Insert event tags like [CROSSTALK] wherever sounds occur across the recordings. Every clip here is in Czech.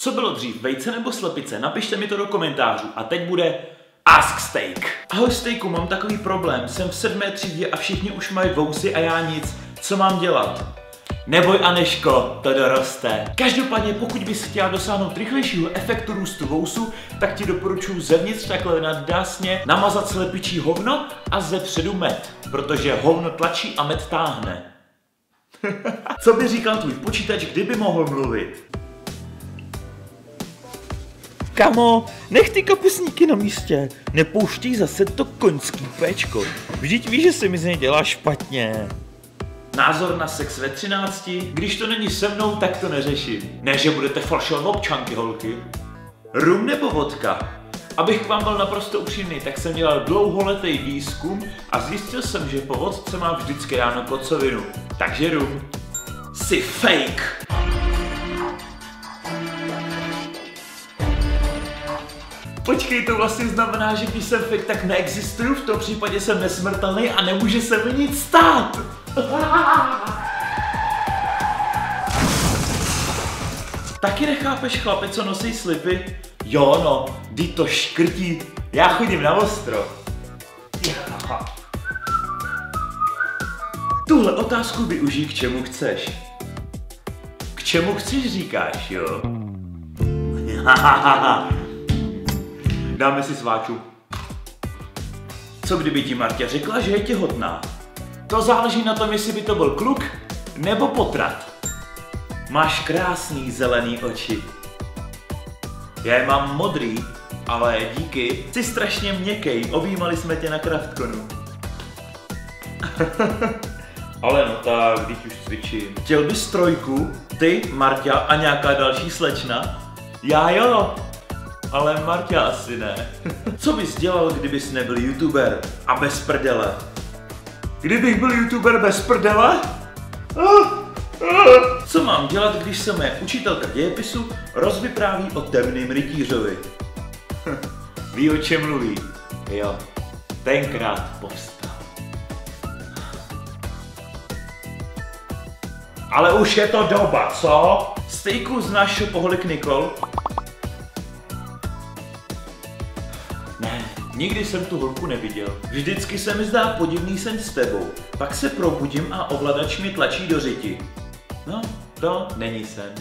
Co bylo dřív, vejce nebo slepice? Napište mi to do komentářů. A teď bude Ask Steak. Ahoj Steaku, mám takový problém. Jsem v sedmé třídě a všichni už mají vousy a já nic. Co mám dělat? Neboj Aneško, to doroste. Každopádně, pokud bys chtěla dosáhnout rychlejšího efektu růstu vousu, tak ti doporučuji zevnitř takhle nadásně namazat slepičí hovno a ze předu med, protože hovno tlačí a med táhne. [LAUGHS] Co by říkal tvůj počítač, kdyby mohl mluvit? Kamo, nech ty kapusníky na místě. Nepouští zase to koňský péčko. Vždyť víš, že se mi z něj dělá špatně. Názor na sex ve 13? Když to není se mnou, tak to neřeším. Ne, že budete falšovat občanky, holky. Rum nebo vodka? Abych k vám byl naprosto upřímný, tak jsem dělal dlouholetý výzkum a zjistil jsem, že po vodce mám vždycky ráno kocovinu. Takže rum. Jsi fake. Počkej, to vlastně znamená, že když jsem fake, tak neexistuju, v tom případě jsem nesmrtelný a nemůže se mi nic stát. [LAUGHS] Taky nechápeš chlapi, co nosí slipy? Jo no, ty to škrtí. Já chodím na ostro. [LAUGHS] Tuhle otázku využij k čemu chceš. K čemu chceš říkáš, jo? [LAUGHS] Dáme si sváču. Co kdyby ti Martě řekla, že je těhotná? To záleží na tom, jestli by to byl kluk nebo potrat. Máš krásný zelený oči. Já je mám modrý, ale díky, jsi strašně měkkej, objímali jsme tě na kraftkonu. [LAUGHS] ale no tak, když už cvičím. Chtěl bys trojku, ty, Marťa a nějaká další slečna? Já jo, ale Marťa asi ne. Co bys dělal, kdybys nebyl youtuber a bez prdele? Kdybych byl youtuber bez prdele? Co mám dělat, když se moje učitelka dějepisu rozvypráví o temným rytířovi? Ví, o čem mluví? Jo, tenkrát povstal. Ale už je to doba, co? Stejku znáš šopoholik Nikol? Nikdy jsem tu holku neviděl. Vždycky se mi zdá podivný sen s tebou. Pak se probudím a ovladač mi tlačí do řiti. No, to není sen.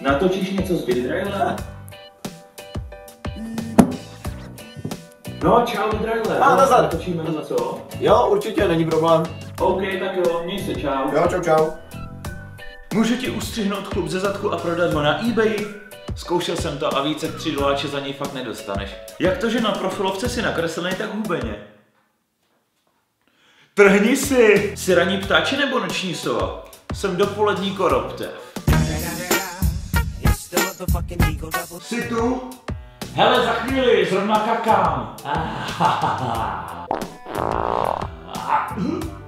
Natočíš něco z Vidrejla? No, čau, Dragler. A, nazad. Natočíme na co? Jo, určitě, není problém. OK, tak jo, měj se, čau. Jo, čau, čau. Můžu ti ustřihnout klub ze zadku a prodat ho na eBay? Zkoušel jsem to a více 3 doláče za něj fakt nedostaneš. Jak to, že na profilovce si nakreslený tak hubeně? Trhni si! Jsi ranní ptáče nebo noční sova? Jsem dopolední koroptev. Jsi tu? Hele, za chvíli, zrovna kakám.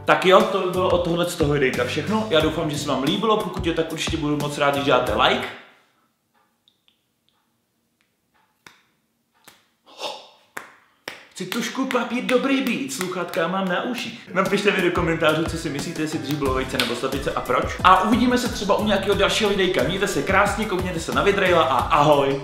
Tak jo, to bylo od tohle z toho videjka všechno. Já doufám, že se vám líbilo, pokud je tak určitě budu moc rád, když dáte like. Chci trošku papír dobrý být, sluchátka mám na uších. Napište mi do komentářů, co si myslíte, jestli dřív bylo vejce nebo slepice a proč. A uvidíme se třeba u nějakého dalšího videjka. Mějte se krásně, koukněte se na vidrejla a ahoj.